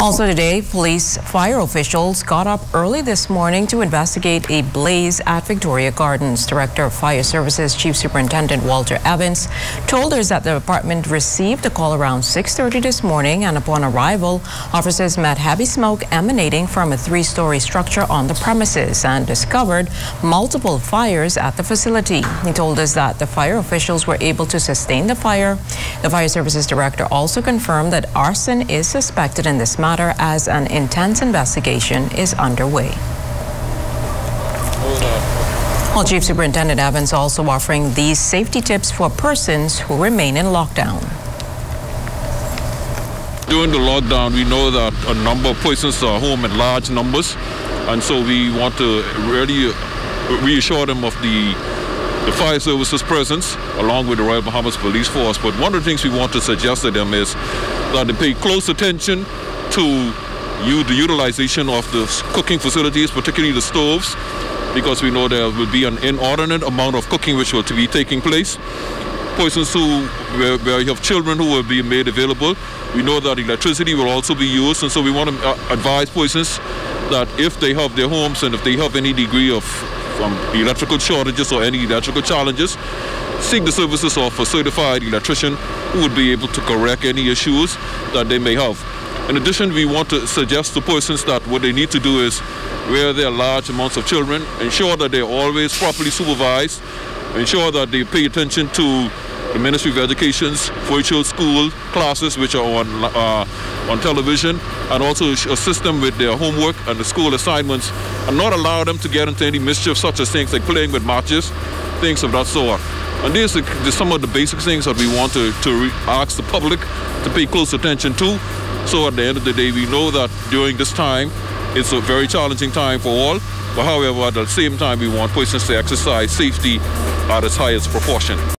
Also today, police fire officials got up early this morning to investigate a blaze at Victoria Gardens. Director of Fire Services Chief Superintendent Walter Evans told us that the department received a call around 6.30 this morning and upon arrival, officers met heavy smoke emanating from a three-story structure on the premises and discovered multiple fires at the facility. He told us that the fire officials were able to sustain the fire. The Fire Services Director also confirmed that arson is suspected in this matter matter as an intense investigation is underway. Well, Chief Superintendent Evans also offering these safety tips for persons who remain in lockdown. During the lockdown, we know that a number of persons are home in large numbers, and so we want to really uh, reassure them of the the fire services presence along with the Royal Bahamas Police Force. But one of the things we want to suggest to them is that they pay close attention to use the utilization of the cooking facilities, particularly the stoves, because we know there will be an inordinate amount of cooking which will be taking place. Persons who, where, where you have children who will be made available, we know that electricity will also be used, and so we want to uh, advise persons that if they have their homes and if they have any degree of um, electrical shortages or any electrical challenges, seek the services of a certified electrician who would be able to correct any issues that they may have. In addition, we want to suggest to persons that what they need to do is, where there are large amounts of children, ensure that they're always properly supervised, ensure that they pay attention to the Ministry of Education's virtual school classes, which are on, uh, on television, and also assist them with their homework and the school assignments, and not allow them to get into any mischief, such as things like playing with matches, things of that sort. And these are some of the basic things that we want to, to ask the public to pay close attention to so at the end of the day, we know that during this time, it's a very challenging time for all. But however, at the same time, we want persons to exercise safety at its highest proportion.